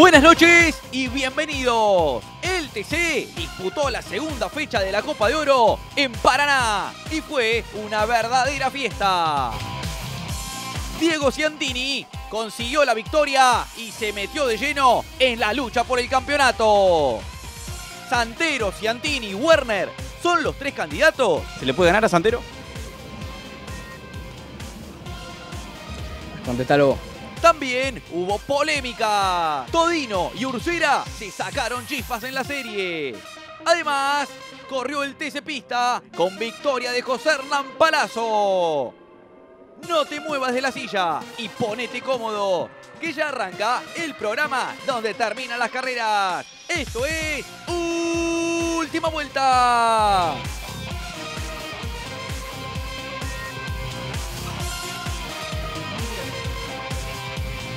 Buenas noches y bienvenidos. El TC disputó la segunda fecha de la Copa de Oro en Paraná y fue una verdadera fiesta. Diego Ciantini consiguió la victoria y se metió de lleno en la lucha por el campeonato. Santero, Ciantini y Werner son los tres candidatos. ¿Se le puede ganar a Santero? Contestalo vos. También hubo polémica. Todino y Ursera se sacaron chispas en la serie. Además, corrió el TC Pista con victoria de José Hernán Palazzo. No te muevas de la silla y ponete cómodo, que ya arranca el programa donde terminan las carreras. Esto es Última Vuelta.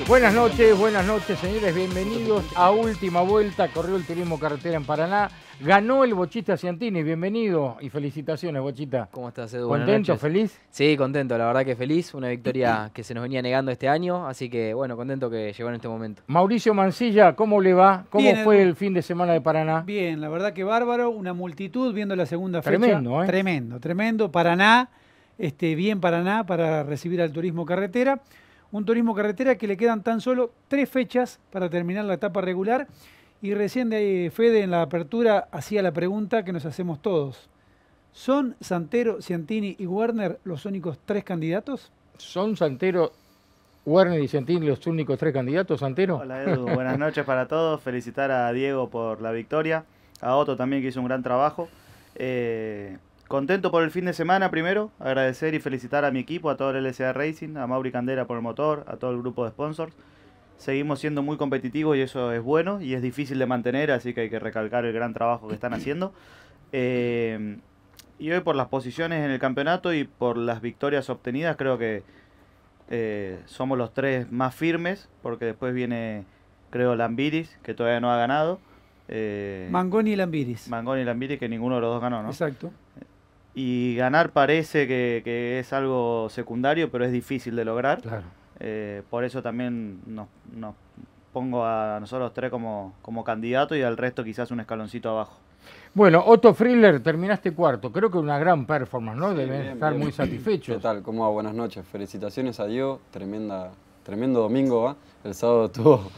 Buenas noches, buenas noches señores, bienvenidos a Última Vuelta, corrió el turismo carretera en Paraná, ganó el Bochita Ciantini, bienvenido y felicitaciones Bochita. ¿Cómo estás, Edu? ¿Contento, feliz? Sí, contento, la verdad que feliz, una victoria que se nos venía negando este año, así que bueno, contento que llegó en este momento. Mauricio Mancilla, ¿cómo le va? ¿Cómo Bien, fue el fin de semana de Paraná? Bien, la verdad que bárbaro, una multitud viendo la segunda fecha. Tremendo, ¿eh? Tremendo, tremendo. Paraná, este, bien Paraná para recibir al turismo carretera. Un turismo carretera que le quedan tan solo tres fechas para terminar la etapa regular. Y recién de Fede en la apertura hacía la pregunta que nos hacemos todos. ¿Son Santero, Ciantini y Werner los únicos tres candidatos? ¿Son Santero, Werner y Ciantini los únicos tres candidatos, Santero? Hola Edu, buenas noches para todos. Felicitar a Diego por la victoria, a Otto también que hizo un gran trabajo. Eh, contento por el fin de semana primero, agradecer y felicitar a mi equipo, a todo el LSA Racing, a Mauri Candera por el motor, a todo el grupo de sponsors. Seguimos siendo muy competitivos y eso es bueno y es difícil de mantener, así que hay que recalcar el gran trabajo que están haciendo. Eh, y hoy por las posiciones en el campeonato y por las victorias obtenidas creo que eh, somos los tres más firmes, porque después viene, creo, Lambiris, que todavía no ha ganado. Eh, Mangoni y Lambiris. Mangoni y Lambiris, que ninguno de los dos ganó, ¿no? Exacto. Y ganar parece que, que es algo secundario, pero es difícil de lograr. Claro. Eh, por eso también nos, nos pongo a nosotros tres como, como candidato y al resto quizás un escaloncito abajo. Bueno, Otto Friller, terminaste cuarto, creo que una gran performance, ¿no? Sí, Deben bien, estar bien. muy satisfechos. ¿Qué tal? ¿Cómo va? Buenas noches. Felicitaciones a Diego. Tremenda, tremendo domingo va. El sábado estuvo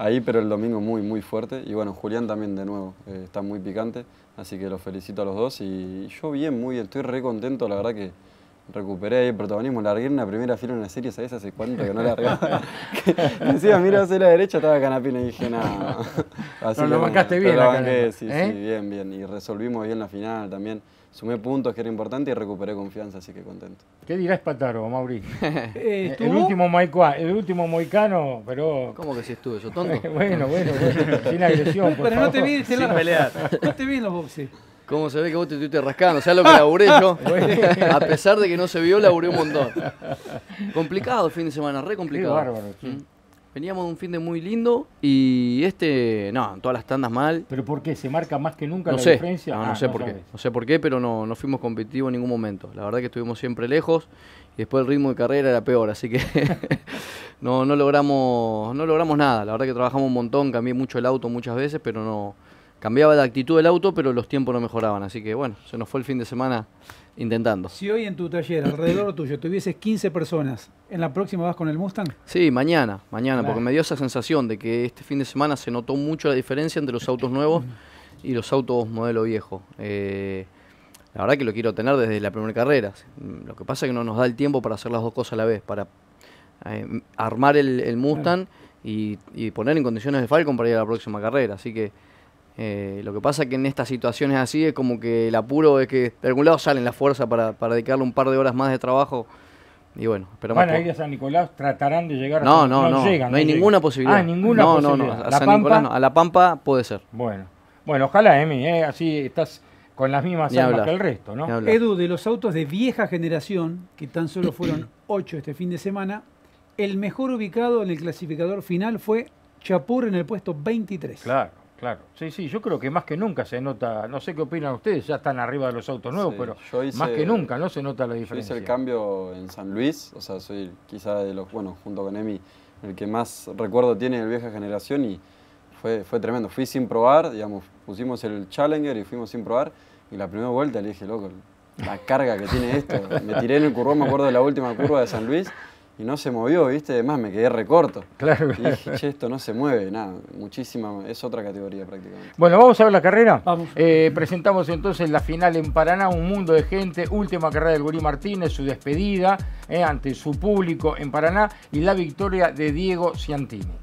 ahí, pero el domingo muy, muy fuerte. Y bueno, Julián también de nuevo. eh, está muy picante. Así que los felicito a los dos. Y yo bien, muy bien. Estoy re contento. La verdad que recuperé ahí el protagonismo. Largué en la primera fila en una serie, ¿sabes? Hace cuánto que no largaba. decía, mira hacia la derecha, estaba Canapina y dije, nada. No, lo bancaste bien Lo banqué, Canapino, sí, ¿eh? sí, bien, bien. Y resolvimos bien la final también. Sumé puntos que era importante y recuperé confianza, así que contento. ¿Qué dirá Espataro, Mauri? Eh, el último Maicua, el último moicano, pero... ¿Cómo que si estuvo eso, tonto? bueno, bueno, bueno, sin agresión, por Pero no te vi, te Sin la- pelear. no te vi en los boxes. ¿Cómo se ve que vos te estuviste rascando? ¿Sabes lo que laburé yo? A pesar de que no se vio, laburé un montón. Complicado el fin de semana, re Qué complicado. bárbaro, sí. Veníamos de un fin de muy lindo y este, no, todas las tandas mal. ¿Pero por qué? ¿Se marca más que nunca No la sé, diferencia? no, Ah, no sé por qué. No sé por qué, pero no, no fuimos competitivos en ningún momento. La verdad que estuvimos siempre lejos y después el ritmo de carrera era peor, así que no, no, logramos, no logramos nada. La verdad que trabajamos un montón, cambié mucho el auto muchas veces, pero no cambiaba la actitud del auto, pero los tiempos no mejoraban. Así que bueno, se nos fue el fin de semana intentando. Si hoy en tu taller, alrededor tuyo, tuvieses 15 personas, ¿en la próxima vas con el Mustang? Sí, mañana, mañana, porque me dio esa sensación de que este fin de semana se notó mucho la diferencia entre los autos nuevos y los autos modelo viejo. Eh, la verdad que lo quiero tener desde la primera carrera. Lo que pasa es que no nos da el tiempo para hacer las dos cosas a la vez, para eh, armar el, el Mustang y, y poner en condiciones de Falcon para ir a la próxima carrera. Así que eh, lo que pasa es que en estas situaciones así es como que el apuro es que de algún lado salen la fuerza para, para dedicarle un par de horas más de trabajo y bueno, esperamos. Van a ir a San Nicolás, tratarán de llegar a No, San no, no, llegan, no hay llegan. ninguna posibilidad. Ah, ninguna no, posibilidad. No, no, a La San Pampa, Nicolás no, a La Pampa puede ser. Bueno, bueno, ojalá, Emi, ¿eh? así estás con las mismas armas que el resto, ¿no? Edu, de los autos de vieja generación, que tan solo fueron 8 este fin de semana, el mejor ubicado en el clasificador final fue Chapur en el puesto 23. Claro, claro. Sí, sí, yo creo que más que nunca se nota, no sé qué opinan ustedes, ya están arriba de los autos nuevos, Sí, pero yo hice- más que nunca no se nota la Yo diferencia. hice el cambio en San Luis, o sea, soy quizá de los, bueno, junto con Emi, el que más recuerdo tiene de vieja generación y fue, fue tremendo. Fui sin probar, digamos, pusimos el Challenger y fuimos sin probar y la primera vuelta le dije, loco, la carga que tiene esto. Me tiré en el curvón, me acuerdo de la última curva de San Luis y no se movió, ¿viste? Además me quedé recorto. Claro. Y dije, che, esto no se mueve, nada, muchísima, es otra categoría prácticamente. Bueno, vamos a ver la carrera. Vamos. Eh, presentamos entonces la final en Paraná, un mundo de gente, última carrera del Gurí Martínez, su despedida eh, ante su público en Paraná y la victoria de Diego Ciantini.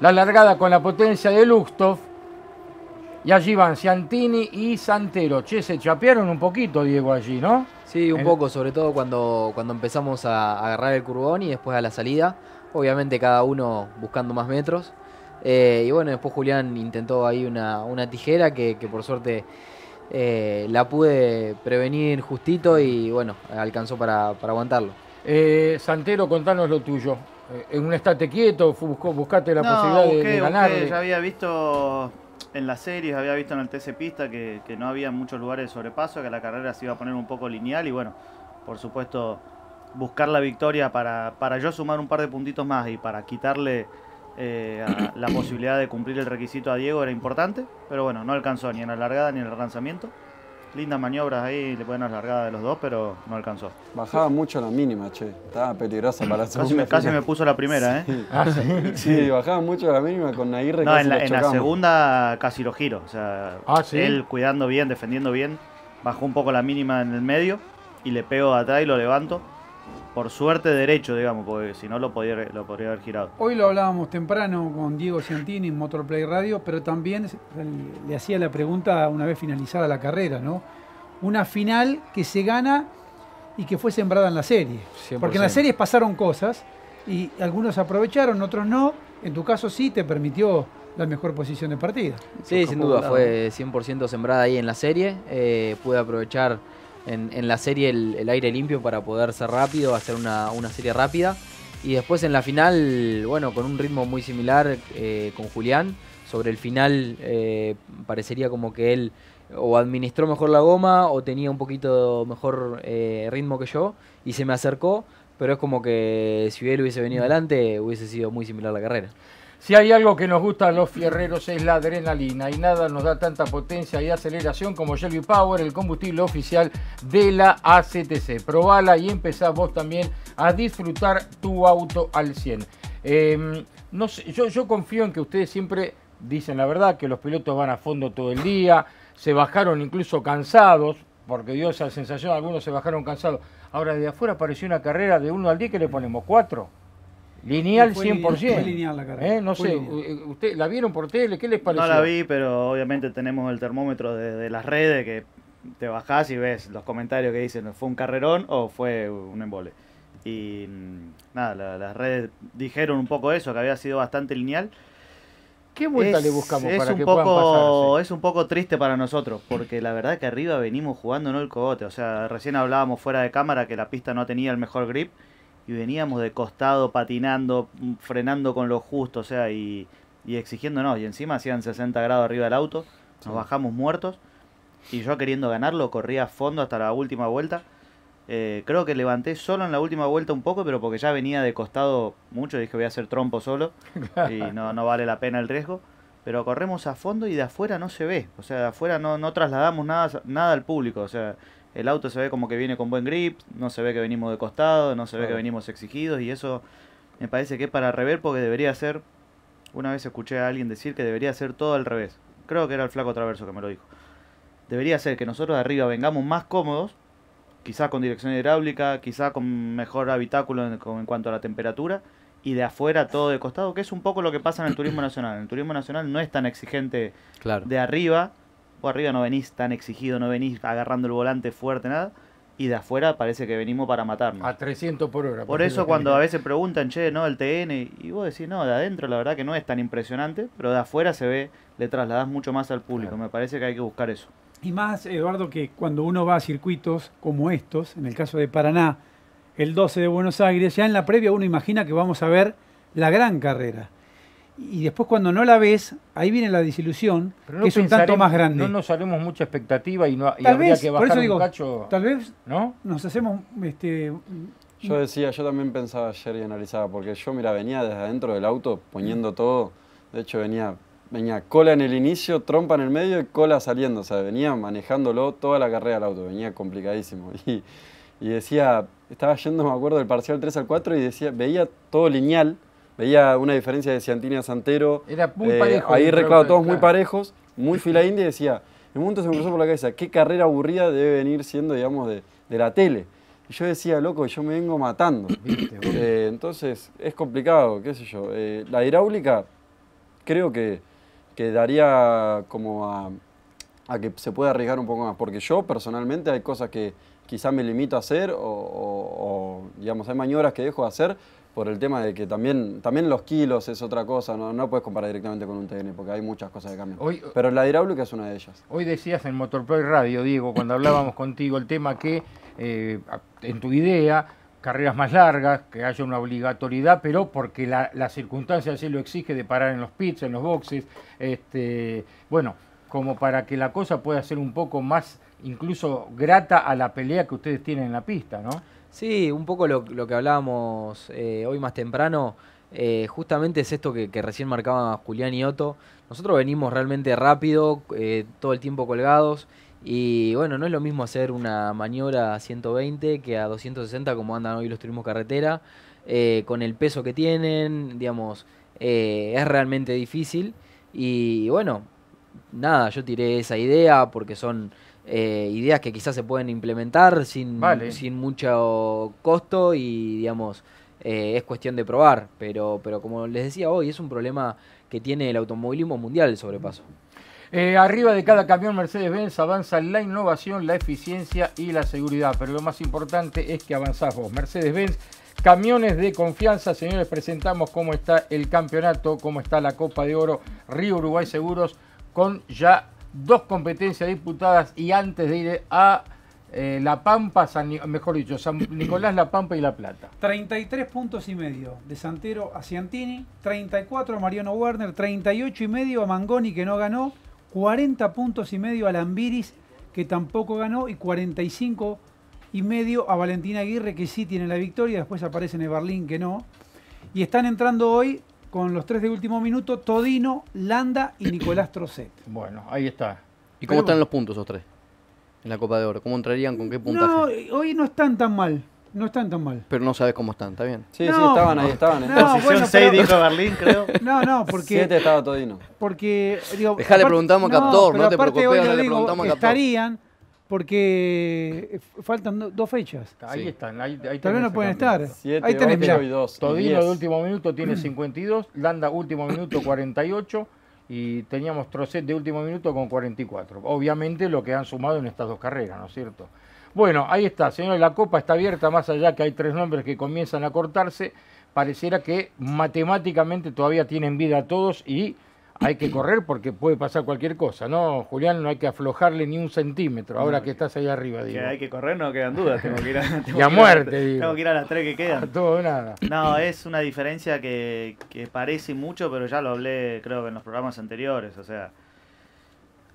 La largada con la potencia de Luxtov. Y allí van Ciantini y Santero. Che, se chapearon un poquito, Diego, allí, ¿no? Sí, un El- poco, sobre todo cuando, cuando empezamos a agarrar el curvón y después a la salida. Obviamente cada uno buscando más metros. Eh, y bueno, después Julián intentó ahí una, una tijera que, que por suerte eh, la pude prevenir justito y bueno, alcanzó para, para aguantarlo. Eh, Santero, contanos lo tuyo. Eh, en un estate quieto, buscó, buscaste la No, posibilidad de- busqué, de, busqué, ganarle. ya había visto en las series, había visto en el TC Pista que, que no había muchos lugares de sobrepaso, que la carrera se iba a poner un poco lineal y bueno, por supuesto, buscar la victoria para, para yo sumar un par de puntitos más y para quitarle eh, a- la posibilidad de cumplir el requisito a Diego era importante, pero bueno, no alcanzó ni en la largada ni en el lanzamiento. Lindas maniobras ahí, le ponen la largada de los dos, pero no alcanzó. Bajaba mucho la mínima, che, estaba peligrosa para la Casi segunda. me, casi me puso la primera, ¿eh? Ah, sí. Sí, bajaba mucho la mínima con Aguirre No, casi en la, en segunda casi lo giro. O sea, Ah, ¿sí? él cuidando bien, defendiendo bien, bajó un poco la mínima en el medio y le pego atrás y lo levanto. Por suerte derecho, digamos, porque si no lo podría, lo podría haber girado. Hoy lo hablábamos temprano con Diego Ciantini en Motorplay Radio, pero también le- le hacía la pregunta una vez finalizada la carrera, ¿no? Una final que se gana y que fue sembrada en la serie. 100%. Porque en las series pasaron cosas y algunos aprovecharon, otros no. En tu caso sí te permitió la mejor posición de partida. Sí, sin duda, fue 100% sembrada ahí en la serie. Eh, pude aprovechar en, en la serie el, el aire limpio para poder ser rápido, hacer una, una serie rápida. Y después en la final, bueno, con un ritmo muy similar eh, con Julián. Sobre el final eh, parecería como que él o administró mejor la goma o tenía un poquito mejor eh, ritmo que yo y se me acercó. Pero es como que si él hubiese venido adelante hubiese sido muy similar la carrera. Si hay algo que nos gusta a los fierreros es la adrenalina y nada nos da tanta potencia y aceleración como Shelby Power, el combustible oficial de la ACTC. Probala y empezá vos también a disfrutar tu auto al 100. Eh, no sé, yo, yo confío en que ustedes siempre dicen la verdad, que los pilotos van a fondo todo el día, se bajaron incluso cansados, porque dio esa sensación, algunos se bajaron cansados. Ahora de afuera apareció una carrera de 1 al 10 que le ponemos 4. Lineal Fue 100%. lineal, fue lineal la carrera, ¿Eh? No fue sé, lineal. eh, ¿usted la vieron por tele? ¿Qué les pareció? No la vi, pero obviamente tenemos el termómetro de, de las redes que te bajás y ves los comentarios que dicen fue un carrerón o fue un embole. Y mm, nada, la- las redes dijeron un poco eso, que había sido bastante lineal. ¿Qué vuelta es, le buscamos es para un que poco? Es un poco triste para nosotros, porque la verdad que arriba venimos jugando no el cogote. O sea, recién hablábamos fuera de cámara que la pista no tenía el mejor grip y veníamos de costado patinando, mm, frenando con lo justo, o sea, y, y exigiéndonos. Y encima hacían 60 grados arriba del auto, nos bajamos muertos y yo queriendo ganarlo corría a fondo hasta la última vuelta. Eh, creo que levanté solo en la última vuelta un poco, pero porque ya venía de costado mucho, dije voy a hacer trompo solo y no, no vale la pena el riesgo. Pero corremos a fondo y de afuera no se ve, o sea, de afuera no, no trasladamos nada, nada al público, o sea, el auto se ve como que viene con buen grip, no se ve que venimos de costado, no se ve que venimos exigidos y eso me parece que es para rever porque debería ser, una vez escuché a alguien decir que debería ser todo al revés, creo que era el flaco Traverso que me lo dijo. Debería ser que nosotros de arriba vengamos más cómodos, quizá con dirección hidráulica, quizá con mejor habitáculo en, en cuanto a la temperatura, y de afuera todo de costado, que es un poco lo que pasa en el turismo nacional. En el turismo nacional no es tan exigente Claro. de arriba, o arriba no venís tan exigido, no venís agarrando el volante fuerte, nada, y de afuera parece que venimos para matarnos. A 300 por hora. Por eso cuando a veces preguntan, che, no, el TN, y vos decís, no, de adentro la verdad que no es tan impresionante, pero de afuera se ve, le trasladás mucho más al público. Claro. Me parece que hay que buscar eso. Y más, Eduardo, que cuando uno va a circuitos como estos, en el caso de Paraná, el 12 de Buenos Aires, ya en la previa uno imagina que vamos a ver la gran carrera. Y después cuando no la ves, ahí viene la desilusión, Pero no que es un tanto más grande. No nos haremos mucha expectativa y, no, y Tal habría vez, que por eso un digo, cacho, tal vez ¿no? nos hacemos este, Yo decía, yo también pensaba ayer y analizaba, porque yo, mira, venía desde adentro del auto poniendo todo. De hecho, venía, venía cola en el inicio, trompa en el medio y cola saliendo. O sea, venía manejándolo toda la carrera del auto, venía complicadísimo. Y, y decía, estaba yendo, me acuerdo, del parcial 3 al 4 y decía, veía todo lineal, veía una diferencia de Ciantini a Santero. Era muy eh, parejo. Ahí de- todos muy parejos, muy fila india y decía, en un momento se me cruzó por la cabeza, qué carrera aburrida debe venir siendo, digamos, de, de la tele. Y yo decía, loco, yo me vengo matando. Viste. Eh, entonces es complicado, qué sé yo. Eh, la hidráulica creo que, que daría como a, a que se pueda arriesgar un poco más, porque yo personalmente hay cosas que quizá me limito a hacer o, o- o, digamos, hay maniobras que dejo de hacer por el tema de que también, también los kilos es otra cosa, no, no puedes comparar directamente con un TN porque hay muchas cosas que cambian. Hoy, Pero la hidráulica es una de ellas. Hoy decías en Motorpro Radio, Diego, cuando hablábamos contigo, el tema que eh, en tu idea, carreras más largas, que haya una obligatoriedad, pero porque la, la circunstancia así lo exige de parar en los pits, en los boxes, este, bueno, como para que la cosa pueda ser un poco más incluso grata a la pelea que ustedes tienen en la pista, ¿no? Sí, un poco lo, lo que hablábamos eh, hoy más temprano, eh, justamente es esto que, recién marcaban Julián y Otto. Nosotros venimos realmente rápido, eh, todo el tiempo colgados, y bueno, no es lo mismo hacer una maniobra a 120 que a 260 como andan hoy los turismos carretera, eh, con el peso que tienen, digamos, eh, es realmente difícil. Y bueno, nada, yo tiré esa idea porque son eh, ideas que quizás se pueden implementar sin, Vale. sin mucho costo y digamos eh, es cuestión de probar. Pero, pero como les decía hoy, es un problema que tiene el automovilismo mundial el sobrepaso. Eh, arriba de cada camión Mercedes-Benz avanza la innovación, la eficiencia y la seguridad, pero lo más importante es que avanzás vos. Mercedes-Benz, camiones de confianza, señores, presentamos cómo está el campeonato, cómo está la Copa de Oro Río Uruguay Seguros, con ya dos competencias disputadas y antes de ir a eh, La Pampa, San mejor dicho, San Nicolás, La Pampa y La Plata. 33 puntos y medio de Santero a Ciantini, 34 a Mariano Werner, 38 y medio a Mangoni que no ganó, 40 puntos y medio a Lambiris que tampoco ganó y 45 y medio a Valentina Aguirre que sí tiene la victoria, después aparece Neverlin que no. Y están entrando hoy con los tres de último minuto Todino, Landa y Nicolás Trocet. Bueno, ahí está. ¿Y cómo Pero- están los puntos esos tres? En la Copa de Oro. ¿Cómo entrarían? ¿Con qué puntaje? No, hoy no están tan mal, no están tan mal. Pero no sabes cómo están, ¿está bien? Sí, sí, No, estaban ahí, estaban. no, estaban. Posición bueno, 6 pero- dijo Berlín, creo. No, no, porque Siete estaba Todino. Porque, digo, Dejale, preguntamos a Captor, no te preocupes, le digo, preguntamos a Captor. Estarían porque eh, faltan do- dos fechas. Ahí Sí. están. Ahí, ahí Tal vez no el pueden estar. Siete, Ahí tenés, ocho y dos. Todino diez. de último minuto tiene 52, Landa último minuto 48 y teníamos Trocet de último minuto con 44. Obviamente lo que han sumado en estas dos carreras, ¿no es cierto? Bueno, ahí está, señores, la copa está abierta, más allá que hay tres nombres que comienzan a cortarse, pareciera que matemáticamente todavía tienen vida todos y hay que correr porque puede pasar cualquier cosa, ¿no? Julián, no hay que aflojarle ni un centímetro, ahora que estás ahí arriba, Que digo. hay que correr, no quedan dudas. Tengo que ir a, tengo Y a que ir muerte, digo. Tengo que ir a las tres que A quedan. todo nada. No, es una diferencia que, que parece mucho, pero ya lo hablé creo que en los programas anteriores. O sea,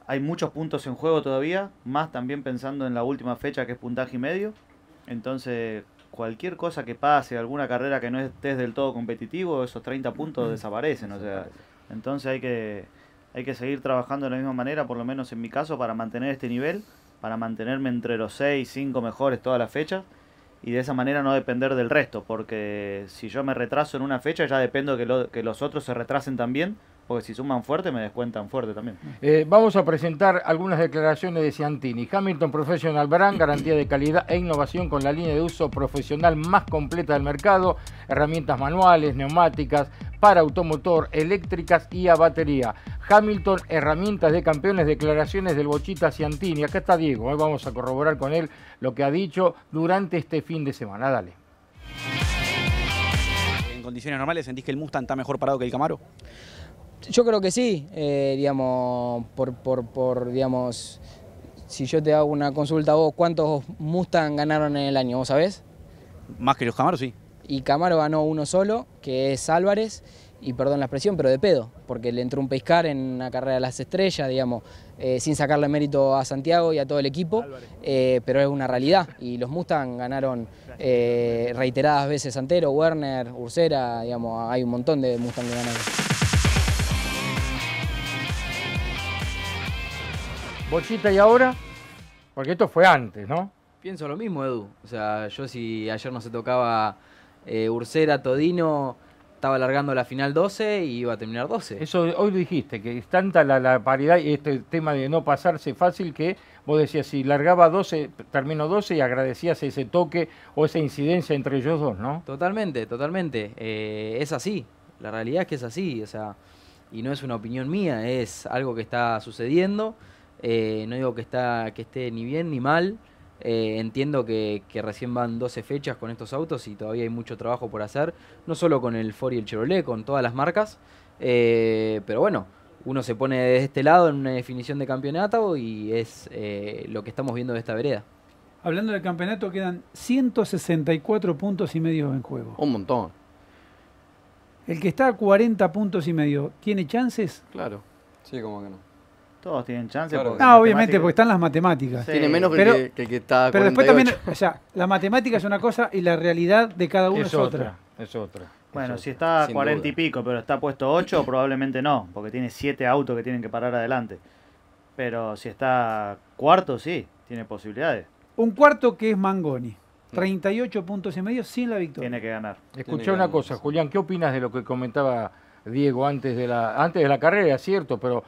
hay muchos puntos en juego todavía, más también pensando en la última fecha que es puntaje y medio. Entonces, cualquier cosa que pase, alguna carrera que no estés del todo competitivo, esos 30 puntos desaparecen. O sea, entonces hay que, hay que seguir trabajando de la misma manera, por lo menos en mi caso, para mantener este nivel, para mantenerme entre los 6, 5 mejores todas las fechas y de esa manera no depender del resto, porque si yo me retraso en una fecha ya dependo que, lo- que los otros se retrasen también porque si suman fuerte me descuentan fuerte también. Eh, vamos a presentar algunas declaraciones de Ciantini. Hamilton Professional Brand, garantía de calidad e innovación con la línea de uso profesional más completa del mercado, herramientas manuales, neumáticas, para automotor, eléctricas y a batería. Hamilton, herramientas de campeones, declaraciones del Bochita Ciantini. Acá está Diego, hoy vamos a corroborar con él lo que ha dicho durante este fin de semana. Dale. En condiciones normales, ¿sentís que el Mustang está mejor parado que el Camaro? Yo creo que sí, eh, digamos, por, por, por, digamos, si yo te hago una consulta a vos, ¿cuántos Mustang ganaron en el año? ¿Vos sabés? Más que los Camaros, sí. Y Camaro ganó uno solo, que es Álvarez, y perdón la expresión, pero de pedo, porque le entró un pescar en una carrera de las estrellas, digamos, eh, sin sacarle mérito a Santiago y a todo el equipo, eh, pero es una realidad. Y los Mustang ganaron eh, reiteradas veces Antero, Werner, Ursera, digamos, hay un montón de Mustang que ganaron. Bochita y ahora, porque esto fue antes, ¿no? Pienso lo mismo, Edu. O sea, yo si ayer no se tocaba eh, Ursera, Todino, estaba alargando la final 12 y iba a terminar 12. Eso hoy lo dijiste, que es tanta la, la paridad y este tema de no pasarse fácil que vos decías, si largaba 12, terminó 12 y agradecías ese toque o esa incidencia entre ellos dos, ¿no? Totalmente, totalmente. Eh, es así. La realidad es que es así. O sea, y no es una opinión mía, es algo que está sucediendo. Eh, no digo que, está, que esté ni bien ni mal. Eh, entiendo que, que recién van 12 fechas con estos autos y todavía hay mucho trabajo por hacer, no solo con el Ford y el Chevrolet, con todas las marcas. Eh, pero bueno, uno se pone de este lado en una definición de campeonato y es eh, lo que estamos viendo de esta vereda. Hablando del campeonato, quedan 164 puntos y medio en juego. Un montón, El que está a 40 puntos y medio, ¿tiene chances? claro. Sí, como que no. Todos tienen chance. Claro. porque No, obviamente, porque están las matemáticas. Sí. Tiene menos que, Pero- el que, que el que está a Pero después 48. también, o sea, la matemática es una cosa y la realidad de cada uno es, es otra. otra, es otra. Bueno, si está a Sin 40 y pico, pero está puesto 8, probablemente no, porque tiene 7 autos que tienen que parar adelante. Pero si está cuarto, sí, tiene posibilidades. Un cuarto que es Mangoni. 38 puntos y medio sin la victoria. Tiene que ganar. Escuché una cosa. Julián, ¿qué opinas de lo que comentaba Diego antes de la antes de la carrera, cierto? Pero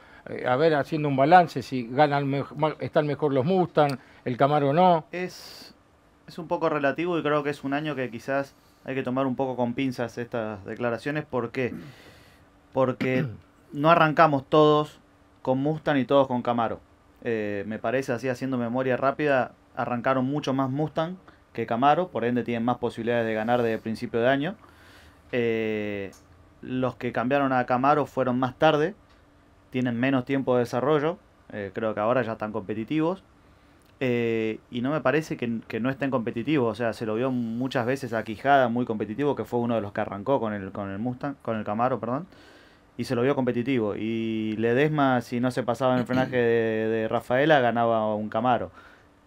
a ver, haciendo un balance, si ganan están mejor los Mustang, el Camaro no. Es, es un poco relativo y creo que es un año que quizás hay que tomar un poco con pinzas estas declaraciones. ¿Por qué? Porque no arrancamos todos con Mustang y todos con Camaro. Eh, me parece así, haciendo memoria rápida, arrancaron mucho más Mustang que Camaro, por ende tienen más posibilidades de ganar desde principio de año. Eh, los que cambiaron a Camaro fueron más tarde, tienen menos tiempo de desarrollo, eh, creo que ahora ya están competitivos. Eh, y no me parece que, que no estén competitivos, o sea, se lo vio muchas veces a Quijada muy competitivo, que fue uno de los que arrancó con el, con el Mustang, con el Camaro, perdón, y se lo vio competitivo. Y Ledesma, si no se pasaba en el frenaje de, de Rafaela, ganaba un Camaro.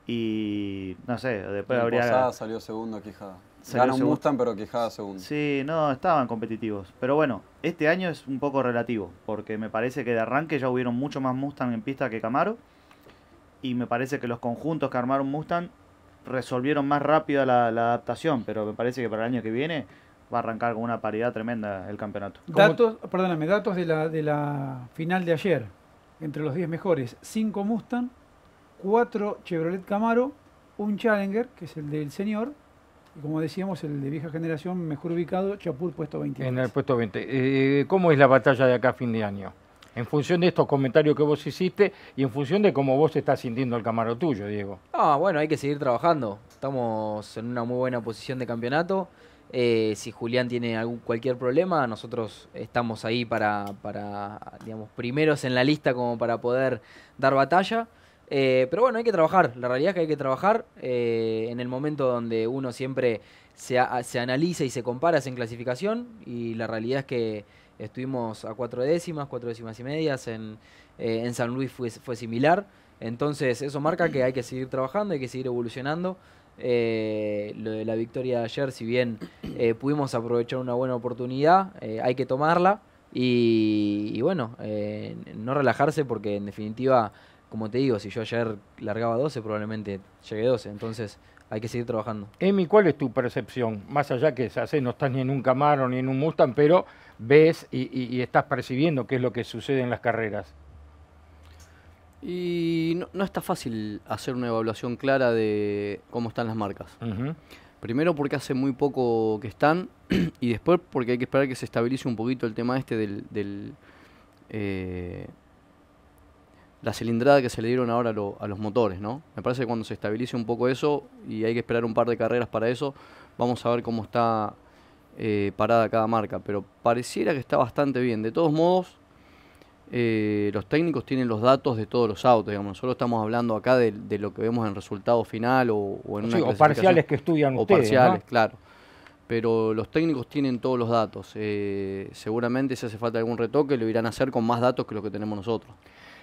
Y no sé, después habría... Posada salió segundo Quijada. Gana un. Mustang, pero Quijada segundo. Sí, no, estaban competitivos. Pero bueno, este año es un poco relativo, porque me parece que de arranque ya hubieron mucho más Mustang en pista que Camaro. Y me parece que los conjuntos que armaron Mustang resolvieron más rápido la, la adaptación, pero me parece que para el año que viene va a arrancar con una paridad tremenda el campeonato. Datos, perdóname, datos de la, de la final de ayer. Entre los 10 mejores, 5 Mustang, 4 Chevrolet Camaro, un Challenger, que es el del señor, y como decíamos, el de vieja generación mejor ubicado, Chapur puesto 23. En el puesto 20. Eh, ¿Cómo es la batalla de acá a fin de año? En función de estos comentarios que vos hiciste y en función de cómo vos estás sintiendo el Camaro tuyo, Diego. Ah, bueno, hay que seguir trabajando. Estamos en una muy buena posición de campeonato. Eh, si Julián tiene algún, cualquier problema, nosotros estamos ahí para, para, digamos, primeros en la lista como para poder dar batalla. Eh, pero bueno, hay que trabajar. La realidad es que hay que trabajar eh, en el momento donde uno siempre se, analiza y se compara en clasificación. Y la realidad es que estuvimos a cuatro décimas, cuatro décimas y medias. En, eh, en San Luis fue, fue similar. Entonces eso marca que hay que seguir trabajando, hay que seguir evolucionando. Eh, lo de la victoria de ayer, si bien pudimos aprovechar una buena oportunidad, hay que tomarla y, bueno, no relajarse porque en definitiva, como te digo, si yo ayer largaba 12, probablemente llegué 12. Entonces hay que seguir trabajando. Emi, ¿cuál es tu percepción? Más allá que ya sé, no estás ni en un Camaro ni en un Mustang, pero ves y, y- y estás percibiendo qué es lo que sucede en las carreras. Y no, no está fácil hacer una evaluación clara de cómo están las marcas. Primero porque hace muy poco que están y después porque hay que esperar que se estabilice un poquito el tema este del... del, eh, la cilindrada que se le dieron ahora a, lo- a los motores, ¿no? Me parece que cuando se estabilice un poco eso y hay que esperar un par de carreras para eso, vamos a ver cómo está eh, parada cada marca. Pero pareciera que está bastante bien. De todos modos, eh, los técnicos tienen los datos de todos los autos, digamos. Nosotros estamos hablando acá de, de lo que vemos en el resultado final o, o en una Sí, o clasificación. parciales que estudian O ustedes, parciales, ¿no? claro. Pero los técnicos tienen todos los datos. Eh, seguramente si hace falta algún retoque lo irán a hacer con más datos que lo que tenemos nosotros.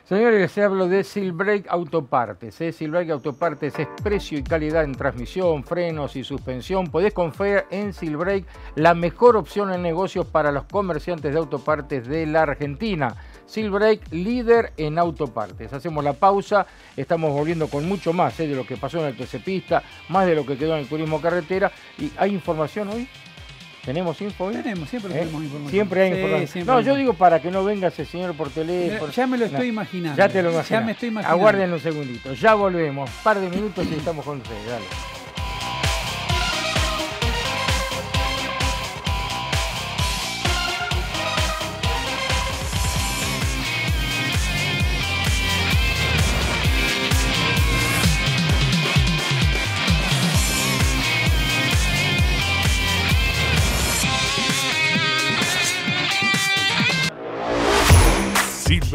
Señores, les hablo de Silbrake Autopartes. ¿eh? Silbrake Autopartes es precio y calidad en transmisión, frenos y suspensión. Podés confiar en Silbrake, la mejor opción en negocios para los comerciantes de autopartes de la Argentina. Silbrake, líder en autopartes. Hacemos la pausa, estamos volviendo con mucho más ¿eh? de lo que pasó en el TC Pista, más de lo que quedó en el turismo carretera. ¿Y hay información hoy? ¿Tenemos info? Tenemos, siempre ¿Eh? tenemos información. Siempre hay Sí, información. siempre no, hay yo digo para que no venga ese señor por teléfono. Ya me lo No. estoy imaginando. Ya te lo imaginas. Ya me estoy imaginando. Aguarden un segundito. Ya volvemos. Par de minutos y estamos con ustedes. Dale.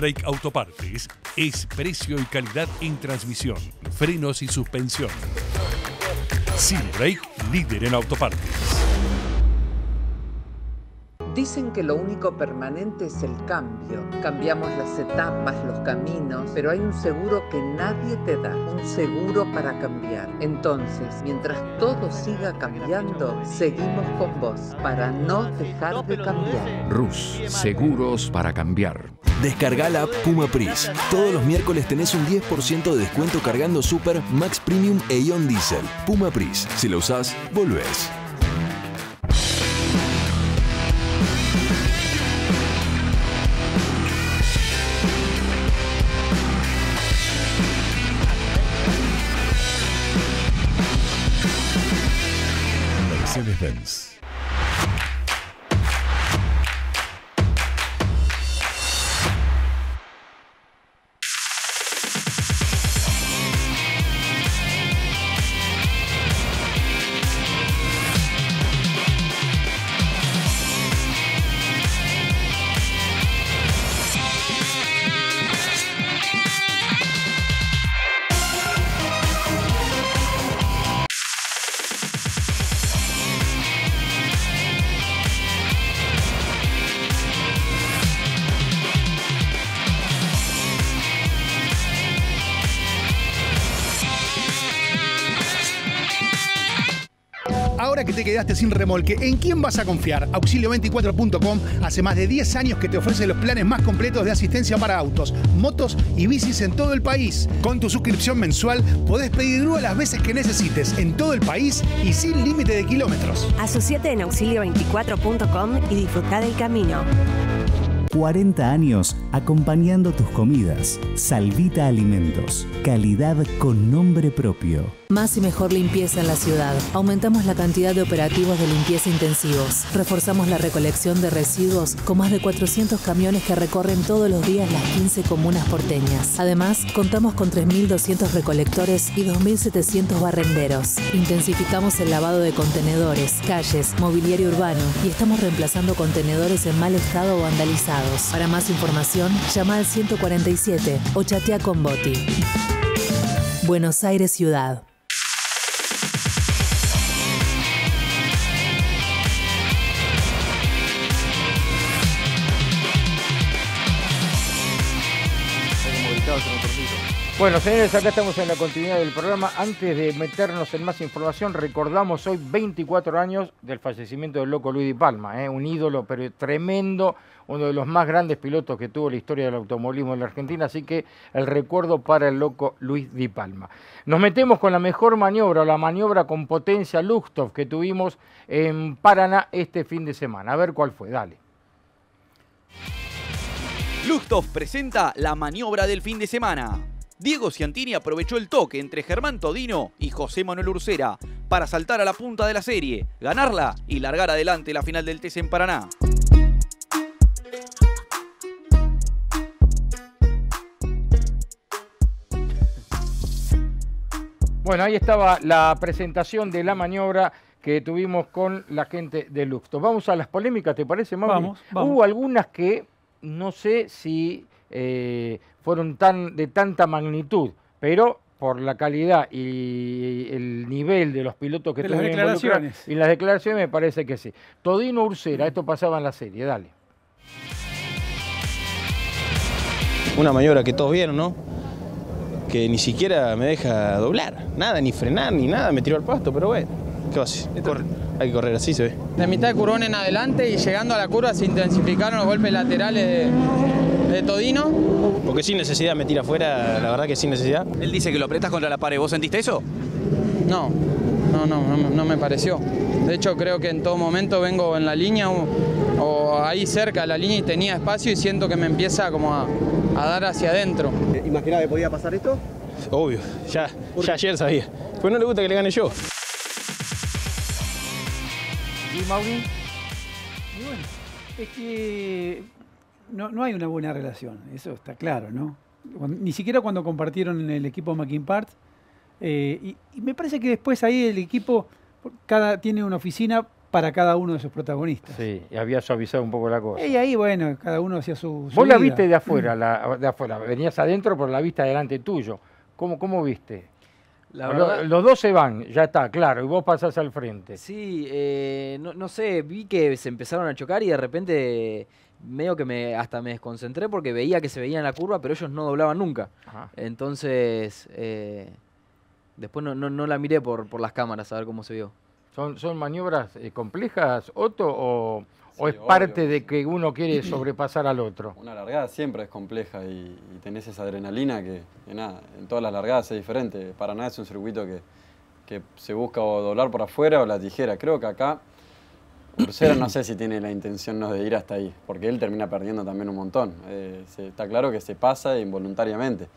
Silbrake Autopartes es precio y calidad en transmisión, frenos y suspensión. Silbrake, líder en autopartes. Dicen que lo único permanente es el cambio. Cambiamos las etapas, los caminos, pero hay un seguro que nadie te da, un seguro para cambiar. Entonces, mientras todo siga cambiando, seguimos con vos para no dejar de cambiar. Rus, seguros para cambiar. Descarga la app Puma Pris. Todos los miércoles tenés un 10% de descuento cargando Super, Max Premium e Ion Diesel. Puma Pris. Si lo usás, volvés. Mercedes-Benz. Sin remolque, ¿en quién vas a confiar? Auxilio24.com hace más de 10 años que te ofrece los planes más completos de asistencia para autos, motos y bicis en todo el país. Con tu suscripción mensual podés pedir grúa las veces que necesites en todo el país y sin límite de kilómetros. Asociate en auxilio24.com y disfruta del camino. 40 años acompañando tus comidas. Salvita Alimentos. Calidad con nombre propio. Más y mejor limpieza en la ciudad. Aumentamos la cantidad de operativos de limpieza intensivos. Reforzamos la recolección de residuos con más de 400 camiones que recorren todos los días las 15 comunas porteñas. Además, contamos con 3.200 recolectores y 2.700 barrenderos. Intensificamos el lavado de contenedores, calles, mobiliario urbano y estamos reemplazando contenedores en mal estado o vandalizados. Para más información, llama al 147 o chatea con Boti. Buenos Aires Ciudad. Bueno, señores, acá estamos en la continuidad del programa. Antes de meternos en más información, recordamos hoy 24 años del fallecimiento del loco Luis Di Palma, ¿eh? un ídolo pero tremendo, uno de los más grandes pilotos que tuvo la historia del automovilismo en la Argentina, así que el recuerdo para el loco Luis Di Palma. Nos metemos con la mejor maniobra, la maniobra con potencia Luxtov que tuvimos en Paraná este fin de semana. A ver cuál fue, dale. Luchtov presenta la maniobra del fin de semana. Diego Ciantini aprovechó el toque entre Germán Todino y José Manuel Ursera para saltar a la punta de la serie, ganarla y largar adelante la final del TC en Paraná. Bueno, ahí estaba la presentación de la maniobra que tuvimos con la gente de Luxto. Vamos a las polémicas, ¿te parece, Mauri? Vamos, vamos. Hubo algunas que no sé si eh, fueron tan de tanta magnitud, pero por la calidad y el nivel de los pilotos que De las estuvieron involucrados declaraciones. y las declaraciones me parece que sí. Todino Ursera, esto pasaba en la serie, dale. Una maniobra que todos vieron, ¿no? Que ni siquiera me deja doblar, nada, ni frenar, ni nada, me tiró al pasto, pero bueno, ¿qué va a hacer? Corre- Hay que correr así, se ve. De mitad de curvón en adelante y llegando a la curva se intensificaron los golpes laterales de, de Todino. Porque sin necesidad me tira afuera, la verdad que sin necesidad. Él dice que lo apretas contra la pared. ¿Vos sentiste eso? No, no, no, no, me- no me pareció. De hecho creo que en todo momento vengo en la línea o, o ahí cerca de la línea y tenía espacio y siento que me empieza como a, a dar hacia adentro. ¿Imaginaba que podía pasar esto? Obvio, ya, ya ayer sabía. Pues no le gusta que le gane yo. ¿Y Mauri? Y bueno, es que no, no hay una buena relación, eso está claro, ¿no? Cuando- Ni siquiera cuando compartieron en el equipo Mackin eh, y, y me parece que después ahí el equipo cada, tiene una oficina para cada uno de sus protagonistas. Sí, y había suavizado un poco la cosa. Y ahí, bueno, cada uno hacía su. su Vos la viste de afuera, la- de afuera, venías adentro, pero la viste delante tuyo. ¿Cómo, cómo viste? La los dos se van, ya está, claro, y vos pasás al frente. Sí, eh, no, no sé, vi que se empezaron a chocar y de repente medio que me hasta me desconcentré porque veía que se veía en la curva, pero ellos no doblaban nunca. Ajá. Entonces, eh, después no, no, no la miré por, por las cámaras a ver cómo se vio. ¿Son, son maniobras eh, complejas, Otto, o, o es obvio, parte de que uno quiere sobrepasar al otro? Una largada siempre es compleja y, y tenés esa adrenalina que, que nada, en todas las largadas es diferente. Paraná es un circuito que, que se busca o doblar por afuera o la tijera. Creo que acá Ursera no sé si tiene la intención no de ir hasta ahí, porque él termina perdiendo también un montón. Eh, se- está claro que se pasa involuntariamente.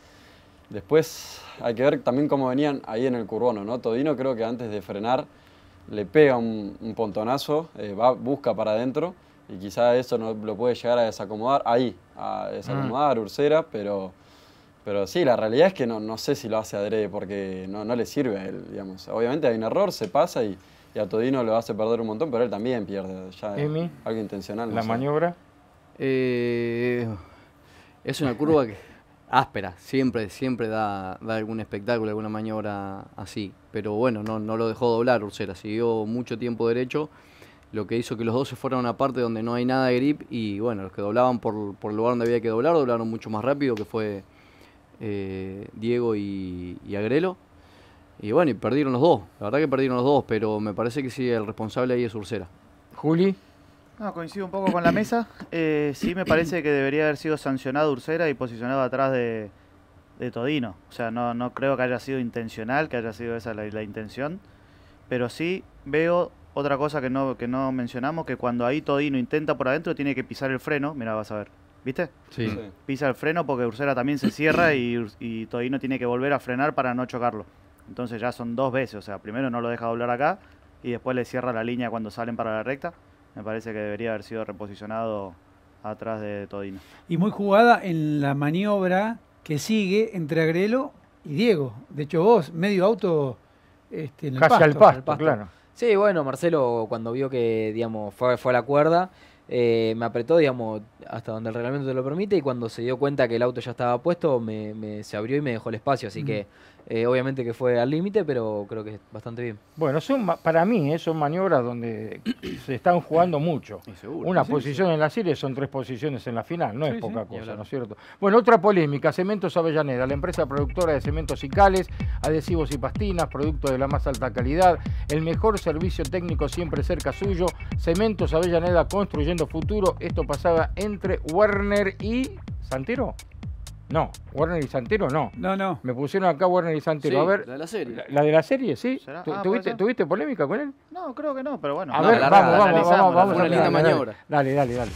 Después hay que ver también cómo venían ahí en el curvono, ¿no? Todino creo que antes de frenar le pega un, un pontonazo, eh, va, busca para adentro y quizá eso no lo puede llegar a desacomodar ahí, a desacomodar Ursera, pero, pero sí, la realidad es que no, no sé si lo hace adrede porque no, no le sirve a él, digamos. Obviamente hay un error, se pasa y, y a Todino lo hace perder un montón, pero él también pierde, ya Emi, algo intencional. no ¿La sé. maniobra? Eh, es una curva que, áspera, siempre, siempre da, da algún espectáculo, alguna maniobra así. Pero bueno, no, no lo dejó doblar Ursera, siguió mucho tiempo derecho, lo que hizo que los dos se fueran a una parte donde no hay nada de grip y bueno, los que doblaban por, por el lugar donde había que doblar, doblaron mucho más rápido, que fue eh, Diego y, y Agrelo. Y bueno, y perdieron los dos, la verdad que perdieron los dos, pero me parece que sí, el responsable ahí es Ursera. Juli. No, coincido un poco con la mesa. Eh, sí me parece que debería haber sido sancionado Ursera y posicionado atrás de, de Todino. O sea, no, no creo que haya sido intencional, que haya sido esa la, la intención. Pero sí veo otra cosa que no, que no mencionamos, que cuando ahí Todino intenta por adentro tiene que pisar el freno. Mira, vas a ver. ¿Viste? Sí. Sí. Pisa el freno porque Ursera también se cierra y Todino tiene que volver a frenar para no chocarlo. Entonces ya son dos veces. O sea, primero no lo deja doblar acá y después le cierra la línea cuando salen para la recta. Me parece que debería haber sido reposicionado atrás de Todino. Y muy jugada en la maniobra que sigue entre Agrelo y Diego. De hecho, vos, medio auto este, en el Casi al pasto. pasto, al pasto. claro. Sí, bueno, Marcelo cuando vio que, digamos, fue, fue a la cuerda, eh, me apretó, digamos, hasta donde el reglamento te lo permite y cuando se dio cuenta que el auto ya estaba puesto, me, me- se abrió y me dejó el espacio. Así Mm. que eh, obviamente que fue al límite, pero creo que bastante bien. Bueno, son, para mí eh, son maniobras donde se están jugando mucho. Una Sí, posición en la serie son tres posiciones en la final, no Sí, es poca cosa. ¿no es cierto? Bueno, otra polémica, Cementos Avellaneda, la empresa productora de cementos y cales, adhesivos y pastinas, productos de la más alta calidad, el mejor servicio técnico siempre cerca suyo, Cementos Avellaneda construyendo futuro, esto pasaba entre Werner y Santero. No, Werner y Santero no. No, no. Me pusieron acá Werner y Santero. Sí, a ver, la de la serie. La, la de la serie, sí. ¿Será? ¿Tu- Ah, ¿Tuviste, puede ser. ¿Tuviste polémica con él? No, creo que no, pero bueno. A No, ver, la vamos, vamos, la vamos, vamos, la a linda dale, maniobra. Dale, dale, dale.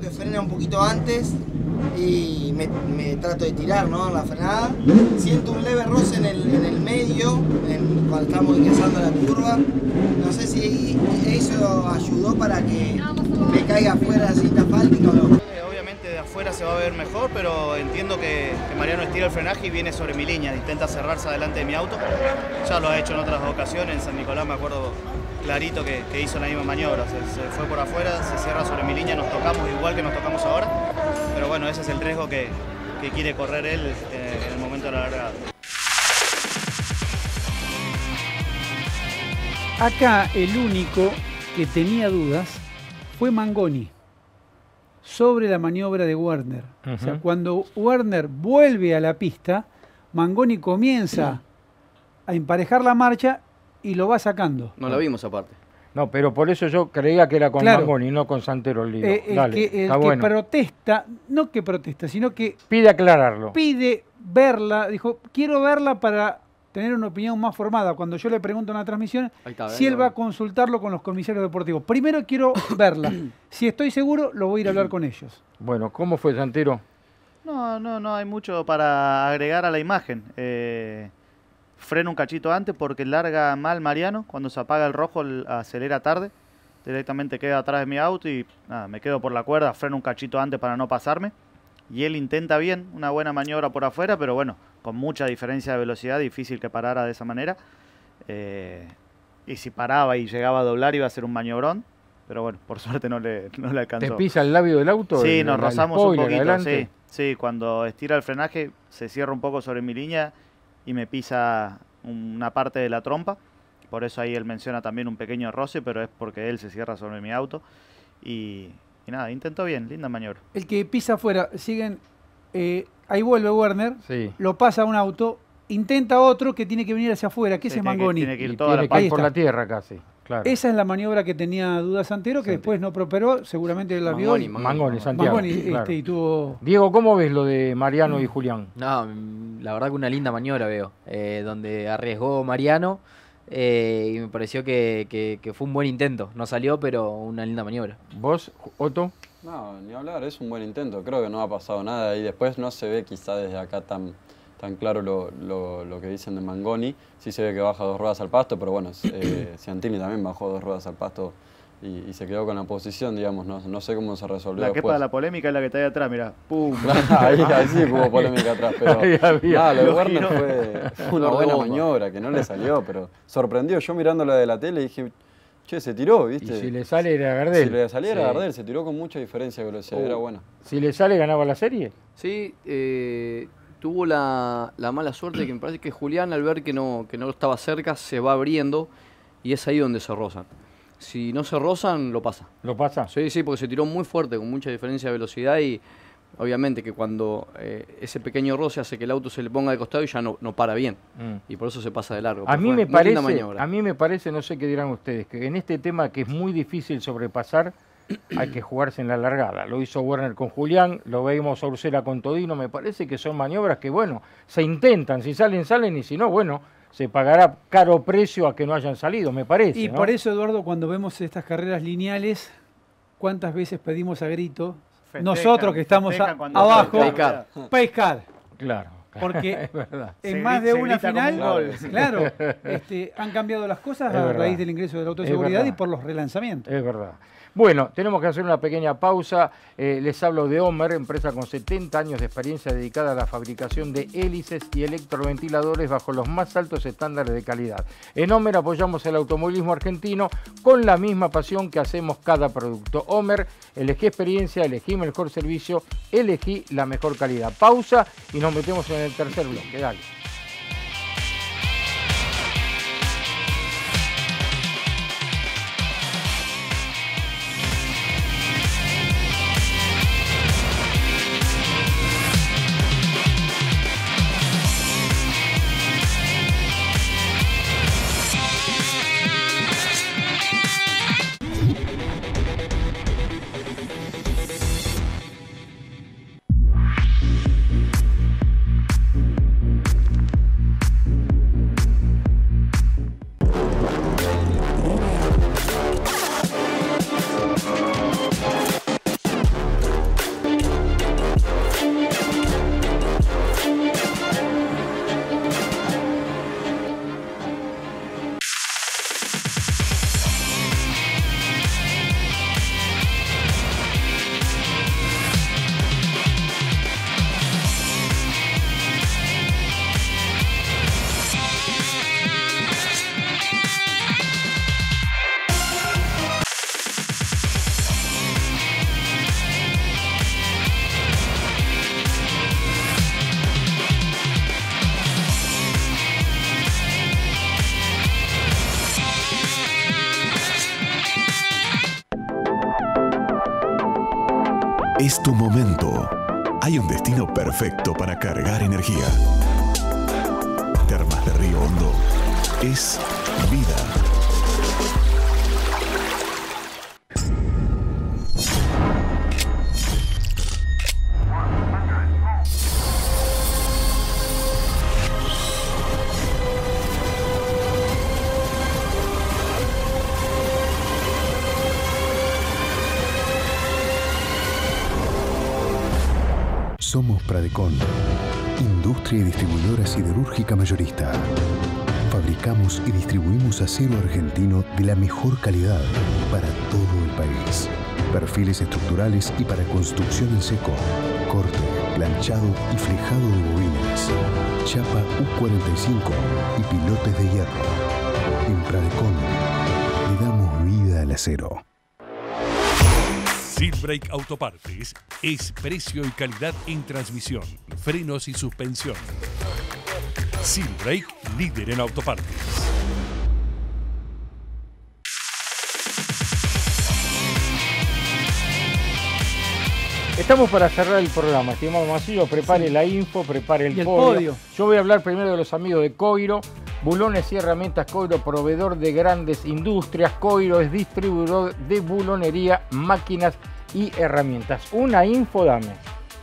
Que frena un poquito antes y me, trato de tirar ¿no? la frenada. Siento un leve roce en el, en el medio cuando estamos ingresando la curva. No sé si eso ayudó para que me caiga fuera la cinta asfáltica o no. Obviamente de afuera se va a ver mejor, pero entiendo que, que Mariano estira el frenaje y viene sobre mi línea, intenta cerrarse adelante de mi auto. Ya lo ha hecho en otras ocasiones, en San Nicolás me acuerdo clarito que, que hizo la misma maniobra, se, se fue por afuera, se cierra sobre mi línea, nos tocamos igual que nos tocamos ahora, pero bueno, ese es el riesgo que, que quiere correr él eh, en el momento de la largada. Acá el único que tenía dudas fue Mangoni sobre la maniobra de Werner. O sea, cuando Werner vuelve a la pista, Mangoni comienza a emparejar la marcha y lo va sacando. No la vimos aparte. No, pero por eso yo creía que era con Claro. Mangoni, no con Santero el lío. Eh, el Dale, que, el está que bueno. protesta, no que protesta, sino que Pide aclararlo. pide verla, dijo, quiero verla para tener una opinión más formada. Cuando yo le pregunto en la transmisión está, si él va a consultarlo con los comisarios deportivos. Primero quiero verla. Si estoy seguro, lo voy a ir a hablar con ellos. Bueno, ¿cómo fue Santero? No, no, no hay mucho para agregar a la imagen. Eh, freno un cachito antes porque larga mal Mariano. Cuando se apaga el rojo, el- acelera tarde. Directamente queda atrás de mi auto y nada, me quedo por la cuerda. Freno un cachito antes para no pasarme. Y él intenta bien, una buena maniobra por afuera, pero bueno, con mucha diferencia de velocidad, difícil que parara de esa manera. Eh, y si paraba y llegaba a doblar, iba a ser un maniobrón. Pero bueno, por suerte no le, no le alcanzó. ¿Te pisa el labio del auto? Sí, El- nos el rozamos un spoiler poquito, sí. Sí, cuando estira el frenaje se cierra un poco sobre mi línea y me pisa una parte de la trompa. Por eso ahí él menciona también un pequeño roce, pero es porque él se cierra sobre mi auto. Y, y nada, intentó bien, linda maniobra. El que pisa afuera, siguen, eh, ahí vuelve Werner, Sí. lo pasa a un auto, intenta otro que tiene que venir hacia afuera, que Sí, ese es tiene que- Mangoni. tiene que ir Y toda tiene la que ir Ahí por la tierra casi. Claro. Esa es la maniobra que tenía duda Santero, que después no prosperó, seguramente la vio. Mangoni, Mangoni, Santiago. Mangoni, claro. este, y tuvo... Diego, ¿cómo ves lo de Mariano y Julián? No, la verdad que una linda maniobra veo, eh, donde arriesgó Mariano eh, y me pareció que, que- que fue un buen intento. No salió, pero una linda maniobra. ¿Vos, Otto? No, ni hablar, es un buen intento. Creo que no ha pasado nada y después no se ve quizá desde acá tan, tan claro lo, lo- lo que dicen de Mangoni. Sí se ve que baja dos ruedas al pasto, pero bueno, eh, Ciantini también bajó dos ruedas al pasto y, y se quedó con la posición, digamos. No, no sé cómo se resolvió La que después. para la polémica es la que está ahí atrás, mira. ¡Pum! ahí, ahí sí hubo polémica atrás, pero Ahí había. nada, lo de Lo Werner fue, fue una de buena maniobra que no le salió, pero sorprendió. Yo mirándola de la tele dije, che, se tiró, Y ¿viste? si le sale era Gardel. Si le saliera Sí. Gardel, se tiró con mucha diferencia de velocidad, era buena. Si le sale ganaba la serie. Sí, eh, tuvo la, la mala suerte que me parece que Julián al ver que no, que no estaba cerca se va abriendo y es ahí donde se rozan. Si no se rozan, lo pasa. ¿Lo pasa? Sí, sí, porque se tiró muy fuerte, con mucha diferencia de velocidad y obviamente que cuando eh, ese pequeño roce hace que el auto se le ponga de costado y ya no, no para bien. Mm. Y por eso se pasa de largo. A mí me parece, a mí me parece, no sé qué dirán ustedes, que en este tema que es muy difícil sobrepasar, hay que jugarse en la largada. Lo hizo Werner con Julián, lo vemos a Ursera con Todino, me parece que son maniobras que, bueno, se intentan, si salen, salen, y si no, bueno, se pagará caro precio a que no hayan salido, me parece. Y ¿no? por eso, Eduardo, cuando vemos estas carreras lineales, ¿cuántas veces pedimos a grito? Festejan, Nosotros que estamos a- abajo, Pescar. pescar. Claro. Porque en Se más de una final, claro, este, han cambiado las cosas Es a verdad. raíz del ingreso de Es seguridad verdad. y por los relanzamientos. Es verdad. Bueno, tenemos que hacer una pequeña pausa. Eh, les hablo de Homer, empresa con 70 años de experiencia dedicada a la fabricación de hélices y electroventiladores bajo los más altos estándares de calidad. En Homer apoyamos el automovilismo argentino con la misma pasión que hacemos cada producto. Homer, elegí experiencia, elegí mejor servicio, elegí la mejor calidad. Pausa y nos metemos en el tercer bloque. Dale. Perfecto para cargar energía. Termas de Río Hondo es vida. Industria y distribuidora siderúrgica mayorista. Fabricamos y distribuimos acero argentino de la mejor calidad para todo el país. Perfiles estructurales y para construcción en seco, corte, planchado y flejado de bobinas, chapa U45 y pilotes de hierro. En Pradecon le damos vida al acero. Silbrake Autopartes es precio y calidad en transmisión, frenos y suspensión. Silbrake, líder en autopartes. Estamos para cerrar el programa, estimado Masillo. Prepare la info, prepare el, Y el podio. podio. Yo voy a hablar primero de los amigos de Coiro. Bulones y herramientas Coiro, proveedor de grandes industrias. Coiro es distribuidor de bulonería, máquinas y herramientas. Una info, dame.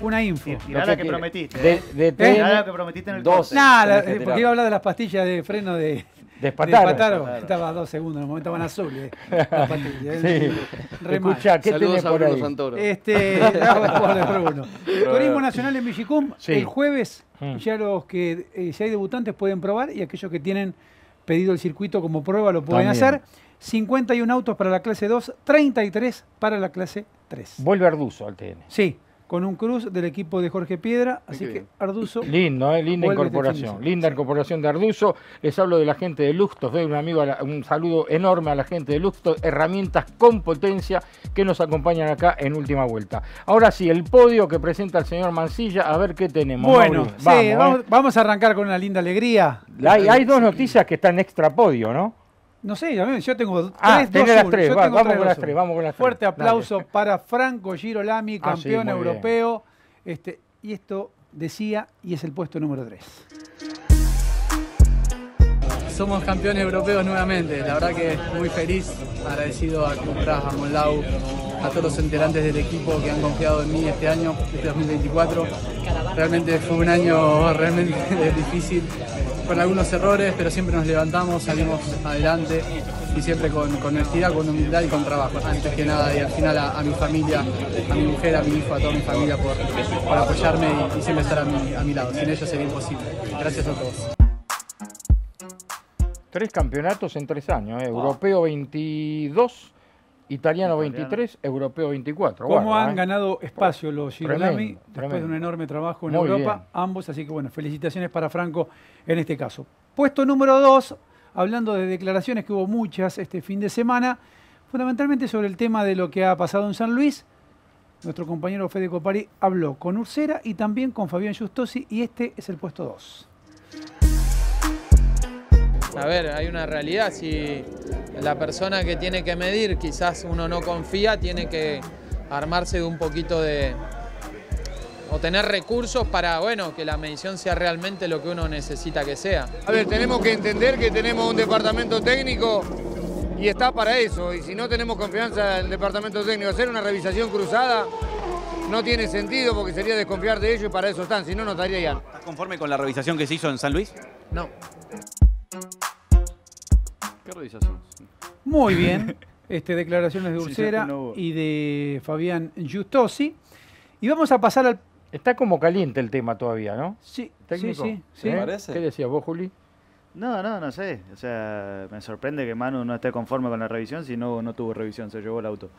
Una info. Tirá la que prometiste. De- ¿eh? de Tirá la que prometiste en el dos. Nada, que porque iba a hablar de las pastillas de freno de, De Espataro. Espataro. Estaba a dos segundos, en el momento estaban azules. las pastillas. Sí. Re mal. Escuchá, ¿qué Saludos tenés a por Bruno ahí? Santoro. Este, Bruno. Turismo Nacional en Villicum, Sí. el jueves, Mm. ya los que, eh, si hay debutantes pueden probar y aquellos que tienen pedido el circuito como prueba lo pueden También. hacer. 51 autos para la clase 2, 33 para la clase 3. Vuelve Arduzo al TN. Sí, con un cruz del equipo de Jorge Piedra, así que Arduzo. Lindo, eh, linda este incorporación. linda incorporación de Arduzo. Les hablo de la gente de Luxtos. Doy un amigo, un saludo enorme a la gente de Luxtos. Herramientas con potencia que nos acompañan acá en última vuelta. Ahora sí, el podio que presenta el señor Mancilla. A ver qué tenemos. Bueno, Mauri. sí, vamos, eh. vamos, vamos a arrancar con una linda alegría. Hay, hay dos noticias que están extra podio, ¿no? No sé, yo tengo tres, Ah, dos, tenés las tres, Yo va, tengo vamos tres, con las dos, tres, vamos con las tres. Fuerte Dale. aplauso para Franco Girolami, Ah, sí, campeón bien. europeo. Este, y esto decía, y es el puesto número 3. Somos campeones europeos nuevamente, la verdad que muy feliz, agradecido a Cupras, a Monlau, a todos los integrantes del equipo que han confiado en mí este año, este 2024. Realmente fue un año realmente difícil, con algunos errores, pero siempre nos levantamos, salimos adelante y siempre con, con honestidad, con humildad y con trabajo. Antes que nada, y al final a, mi familia, a mi mujer, a mi hijo, a toda mi familia por, por apoyarme y, y siempre estar a mi, a mi lado. Sin ellos sería imposible. Gracias a todos. Tres campeonatos en tres años, ¿eh? Europeo 22, Italiano 23, Europeo 24. Cómo Guarda, han ¿eh? ganado espacio los Girolami después tremendo. de un enorme trabajo en Muy Europa, bien. ambos, así que bueno, felicitaciones para Franco en este caso. Puesto número dos, hablando de declaraciones que hubo muchas este fin de semana, fundamentalmente sobre el tema de lo que ha pasado en San Luis. Nuestro compañero Fede Copari habló con Ursera y también con Fabián Justosi y este es el puesto 2. A ver, hay una realidad, si la persona que tiene que medir quizás uno no confía, tiene que armarse de un poquito de... o tener recursos para, bueno, que la medición sea realmente lo que uno necesita que sea. A ver, tenemos que entender que tenemos un departamento técnico y está para eso. Y si no tenemos confianza en el departamento técnico, hacer una revisación cruzada no tiene sentido porque sería desconfiar de ellos y para eso están, si no, no estarían. ¿Estás conforme con la revisión que se hizo en San Luis? No. Muy bien. Este, declaraciones de Ursera sí, no hubo. y de Fabián Justosi. Y vamos a pasar al. Está como caliente el tema todavía, ¿no? Sí, ¿Técnico? sí, sí, ¿Eh? ¿Qué decías vos, Juli? No, no, no sé. O sea, me sorprende que Manu no esté conforme con la revisión si no, no tuvo revisión, se llevó el auto.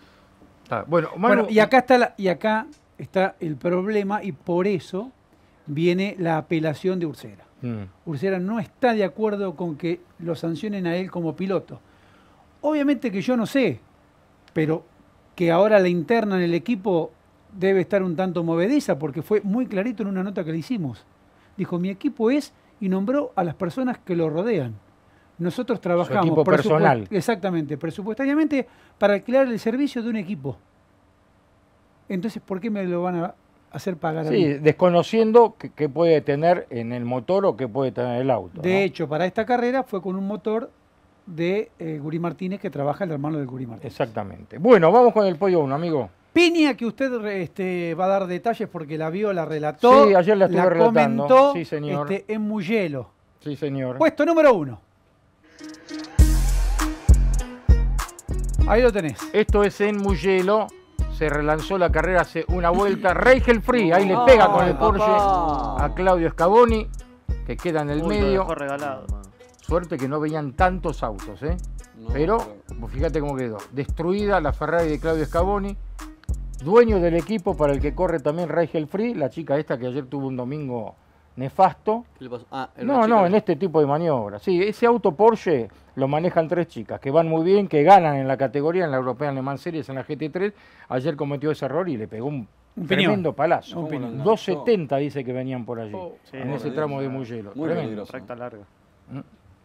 bueno, Bueno, y acá está la- y acá está el problema y por eso viene la apelación de Ursera. Mm. Ursera no está de acuerdo con que lo sancionen a él como piloto. Obviamente que yo no sé, pero que ahora la interna en el equipo debe estar un tanto movediza porque fue muy clarito en una nota que le hicimos. Dijo, mi equipo es y nombró a las personas que lo rodean. Nosotros trabajamos equipo personal. Exactamente, presupuestariamente para alquilar el servicio de un equipo. Entonces, ¿por qué me lo van a hacer pagar a Sí, desconociendo qué puede tener en el motor o qué puede tener el auto. De ¿no? hecho, para esta carrera fue con un motor de eh, Gurí Martínez que trabaja el hermano del Gurí Martínez. Exactamente. Bueno, vamos con el pollo 1, amigo. Piña, que usted este, va a dar detalles porque la vio, la relató. Sí, ayer la estuve relatando. comentó Sí, señor. este, en Mugello. Sí, señor. Puesto número uno. Ahí lo tenés. Esto es en Mugello. Se relanzó la carrera hace una vuelta. Reichel Free, ahí le pega con el Porsche a Claudio Scavoni, que queda en el Uy, medio. regalado. Suerte que no veían tantos autos, ¿eh? pero, fíjate cómo quedó. Destruida la Ferrari de Claudio Scavoni. Dueño del equipo para el que corre también Reichel Free, la chica esta que ayer tuvo un domingo nefasto. ¿Qué le pasó? Ah, No, no, chica. en este tipo de maniobras. Sí, ese auto Porsche lo manejan tres chicas que van muy bien, que ganan en la categoría, en la European Le Mans Series, en la GT3. Ayer cometió ese error y le pegó un, Un tremendo piñón. palazo. Un piñón. 270 dice que venían por allí, Sí, en ese tramo de claro. Mugello. Muy Tremendo. Recta larga. Mm,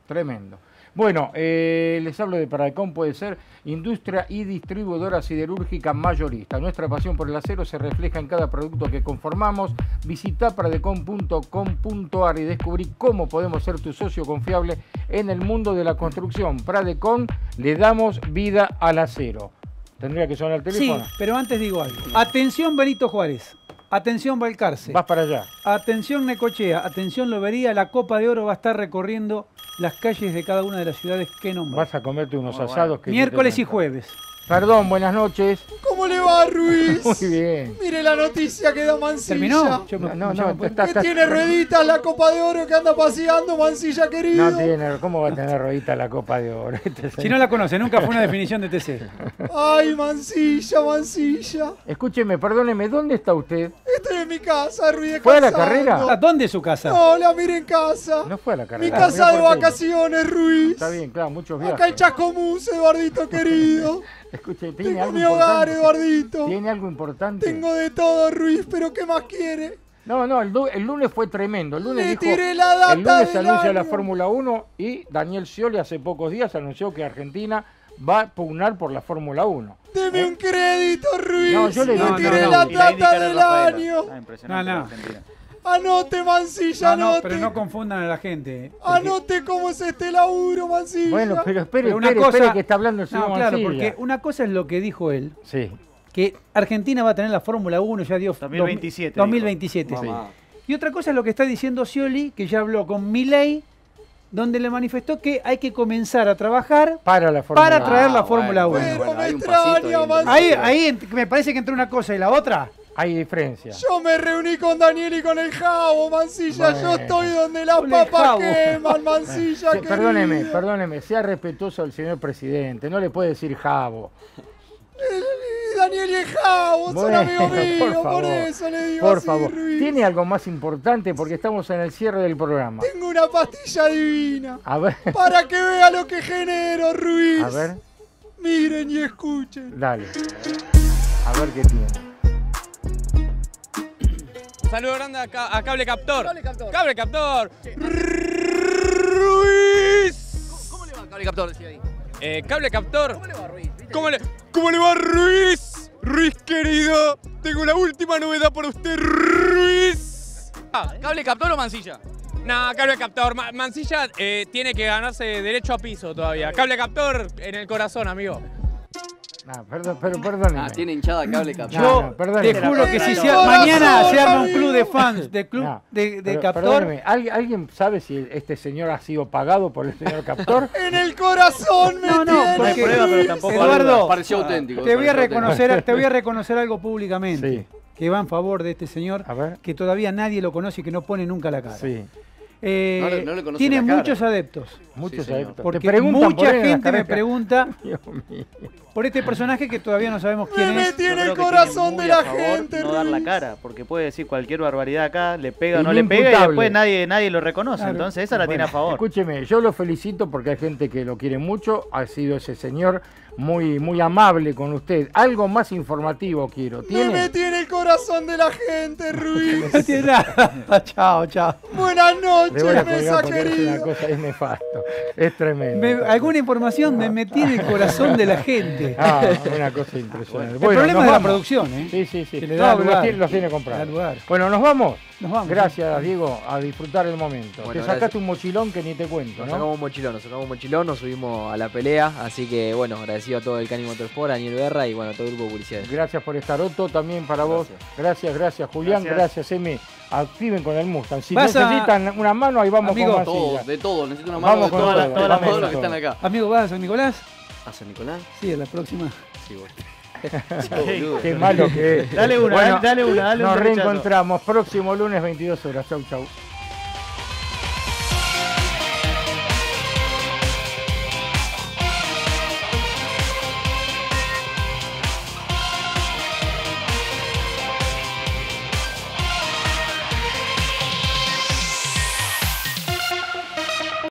Tremendo. Bueno, eh, les hablo de Paradecom, puede ser industria y distribuidora siderúrgica mayorista. Nuestra pasión por el acero se refleja en cada producto que conformamos. Visita paradecom.com.ar y descubrí cómo podemos ser tu socio confiable en el mundo de la construcción. Pradecom, le damos vida al acero. Tendría que sonar el Sí, teléfono. pero antes digo algo. Atención Benito Juárez. Atención Balcarce. Vas para allá. Atención Necochea. Atención Lobería. La Copa de Oro va a estar recorriendo las calles de cada una de las ciudades que nombré. Vas a comerte unos asados que... Miércoles y jueves. Perdón, buenas noches. ¿Cómo le va, Ruiz? Muy bien. Mire la noticia que da Mancilla. ¿Terminó? Yo- No, no, yo no, está- tiene rueditas la Copa de Oro que anda paseando, Mancilla querido. No tiene, ¿cómo va a tener rodita la Copa de Oro? Este Si no la conoce, nunca fue una definición de TC. Ay, Mancilla, Mancilla. Escúcheme, perdóneme, ¿dónde está usted? Estoy en mi casa, Ruiz. ¿Fue a la carrera? ¿A ¿Dónde es su casa? No, la mire en casa. No fue a la Mi carrera. casa de vacaciones, Ruiz. Está bien, claro, muchos viajes. Acá en Chascomús, Eduardito querido. Escuche, ¿tiene Tengo algo mi hogar, importante? Eduardito. ¿Tiene algo importante? Tengo de todo, Ruiz, pero ¿qué más quiere? No, no, el, el lunes fue tremendo. El lunes Le dijo, tiré la data el lunes se anuncia la año. Fórmula 1 y Daniel Scioli hace pocos días anunció que Argentina va a pugnar por la Fórmula 1. Deme un crédito, Ruiz. No, yo le Le doy- tiré no, la no. La es del año. Ah, impresionante No, no. la Argentina. Anote, Mancilla, No, no, anote. pero no confundan a la gente. porque- Anote cómo es este laburo, Mancilla. Bueno, pero espere, pero una espere, cosa- espere que está hablando el señor No, claro, Mancilla. porque una cosa es lo que dijo él, Sí. que Argentina va a tener la Fórmula 1, ya dio 2027 2027. dijo. Y otra cosa es lo que está diciendo Scioli, que ya habló con Milei donde le manifestó que hay que comenzar a trabajar para, la Fórmula para traer la Ah, Fórmula 1. bueno, bueno, me extraña, Mancilla. ahí, ahí me parece que entre una cosa y la otra. Hay diferencia. Yo me reuní con Daniel y con el Javo, Mancilla. Yo estoy donde las papas Javo. queman, Mancilla. Sí, perdóneme, perdóneme, sea respetuoso del señor presidente, no le puede decir jabo. Y Daniel y el Javo son amigos míos, por por, eso le digo Por así, favor, Ruiz. ¿tiene algo más importante? Porque estamos en el cierre del programa. Tengo una pastilla divina. A ver, Para que vea lo que genero, Ruiz. a ver, Miren y escuchen. dale. A ver qué tiene. Saludo grande a, Ca- a Cable Captor. Cable Captor. Cable Captor. Ruiz. ¿Cómo le va, cable captor? Decía ahí. Eh, Cable Captor. ¿Cómo le va, Ruiz? ¿Cómo le, ¿Cómo le va, Ruiz? Ruiz querido, tengo la última novedad para usted, Ruiz. Ah, ¿Cable captor o mancilla? No, cable captor. Ma- Mancilla eh, tiene que ganarse derecho a piso todavía. Cable captor en el corazón, amigo. Ah, perdón, pero perdóneme. Ah, tiene hinchada cable captor. Yo no, perdóneme. te juro que si se- mañana se arma un club de fans de club No, de, de pero Captor. ¿alguien, sabe si este señor ha sido pagado por el señor Captor? En el corazón me No, no, tiene, porque prueba, pero tampoco Eduardo, pareció auténtico. te voy a reconocer, te voy a reconocer algo públicamente. Sí. Que va en favor de este señor, A ver. que todavía nadie lo conoce y que no pone nunca la cara. Sí, Eh, No le- no le conoce tiene la cara. muchos adeptos. muchos adeptos. Porque Te preguntan por mucha gente me pregunta por este personaje que todavía no sabemos quién me es. tiene Yo el corazón tiene de la gente, no dar la cara, porque puede decir cualquier barbaridad acá, le pega o no le pega y después nadie, nadie lo reconoce. Claro. Entonces esa la tiene a favor. Escúcheme, yo lo felicito porque hay gente que lo quiere mucho. Ha sido ese señor muy, muy amable con usted. Algo más informativo quiero. Me, ¿Tiene? me tiene el corazón de la gente, Ruiz. No tiene nada. chao, chao. Buenas Le voy a noches, mesa porque es una querida. cosa, es nefasto. Es tremendo. Me- alguna información me metí en el corazón de la gente. Ah, una cosa impresionante. El Bueno, problema nos es la vamos. producción, ¿eh? Sí, sí, sí. No, los lugar. tiene, los tiene comprados. Bueno, nos vamos. Nos vamos. Gracias, Diego, a disfrutar el momento. Bueno, Te sacaste gracias. un mochilón que ni te cuento, Nos ¿no? sacamos un mochilón, nos sacamos un mochilón, nos subimos a la pelea, así que bueno, agradecido a todo el Cani Motorsport, a Daniel Berra y bueno, a todo el grupo de publicidad. Gracias por estar, Otto, también para vos. Gracias, gracias, Julián, Gracias. gracias, Emi. Activen con el Mustang. Si Vas a- necesitan una mano, ahí vamos Amigo, con Todo, de todo, necesito una mano Vamos de con todas las- toda la todos los mesa. que están acá. Amigo, ¿vas a San Nicolás? ¿A San Nicolás? Sí, a la próxima. Sí, bueno. Qué malo que es. Dale una, Bueno, dale una, dale Nos reencontramos próximo lunes 22 horas. Chau, chau.